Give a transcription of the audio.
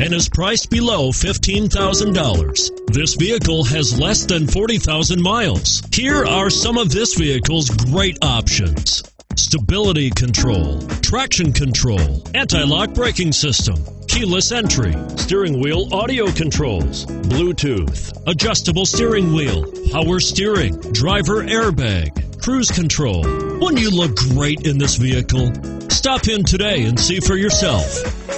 and is priced below $15,000. This vehicle has less than 40,000 miles. Here are some of this vehicle's great options. Stability control, traction control, anti-lock braking system, keyless entry, steering wheel audio controls, Bluetooth, adjustable steering wheel, power steering, driver airbag, cruise control. Wouldn't you look great in this vehicle? Stop in today and see for yourself.